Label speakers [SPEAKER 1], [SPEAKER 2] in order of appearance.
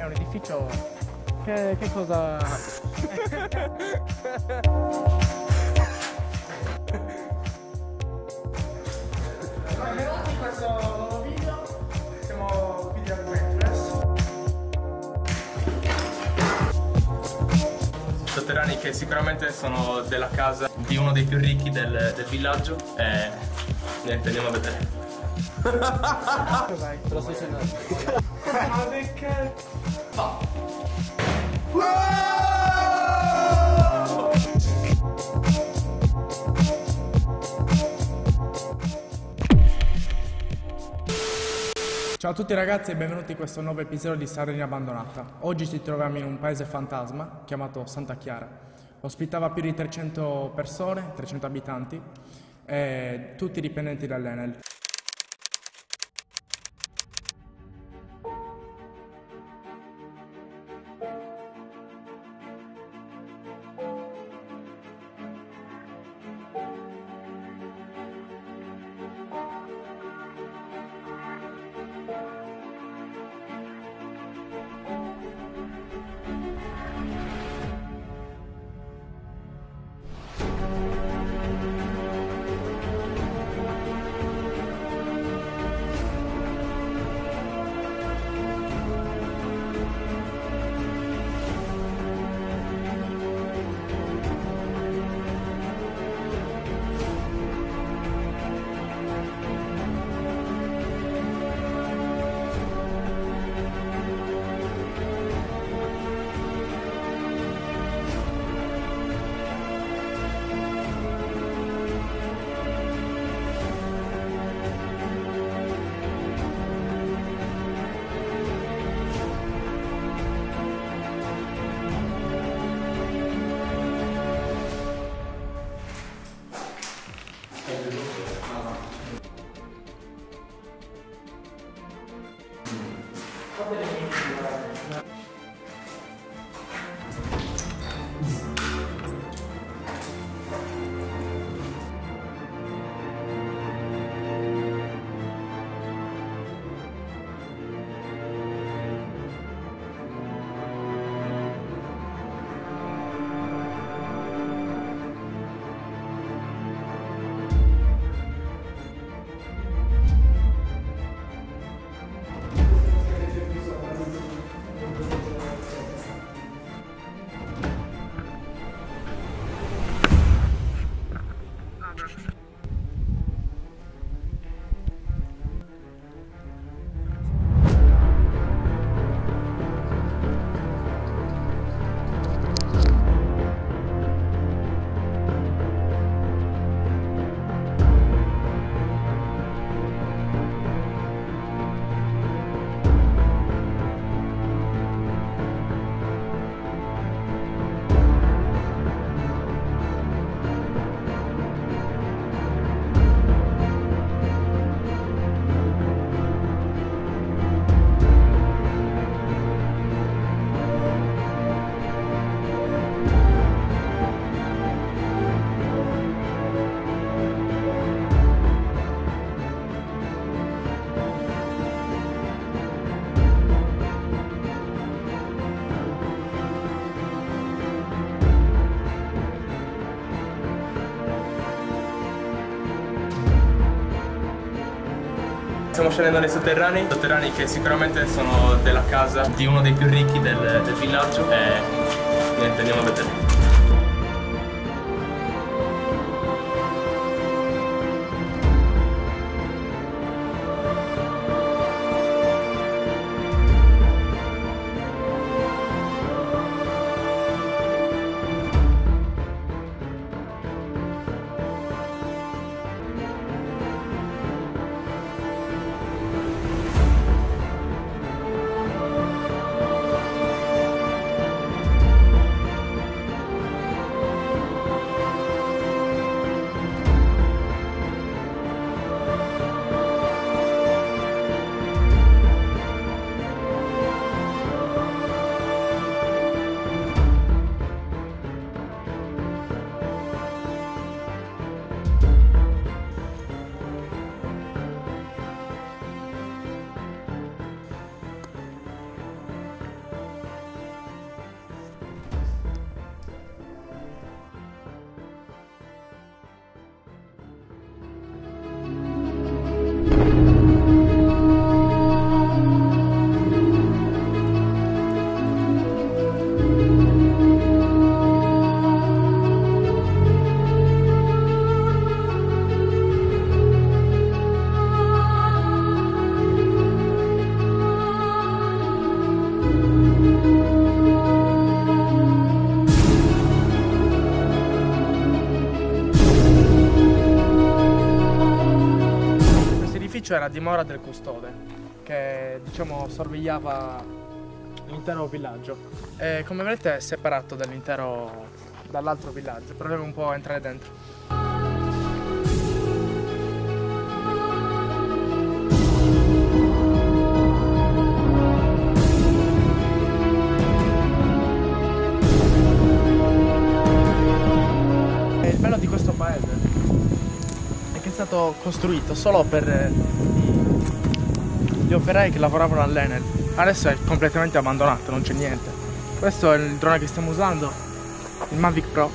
[SPEAKER 1] È un edificio che, che cosa... Benvenuti in questo nuovo video, siamo qui di Adventures.
[SPEAKER 2] Sotterranei che sicuramente sono della casa di uno dei più ricchi del, del villaggio e niente, andiamo a vedere.
[SPEAKER 1] Cos'hai?
[SPEAKER 3] Te lo sto dicendo.
[SPEAKER 1] Ma perché? Ciao a tutti ragazzi e benvenuti in questo nuovo episodio di Sardegna abbandonata. Oggi ci troviamo in un paese fantasma chiamato Santa Chiara. Ospitava più di 300 persone, 300 abitanti, tutti dipendenti dall'Enel.
[SPEAKER 2] Stiamo scendendo nei sotterranei, sotterranei che sicuramente sono della casa di uno dei più ricchi del, del villaggio e niente, andiamo a vedere.
[SPEAKER 1] L'edificio era a dimora del custode, che diciamo sorvegliava l'intero villaggio. E come vedete è separato dall'intero dall'altro villaggio, proviamo un po' a entrare dentro. E il bello di questo paese è è stato costruito solo per eh, gli operai che lavoravano all'Enel. Adesso è completamente abbandonato, non c'è niente. Questo è il drone che stiamo usando, il Mavic Pro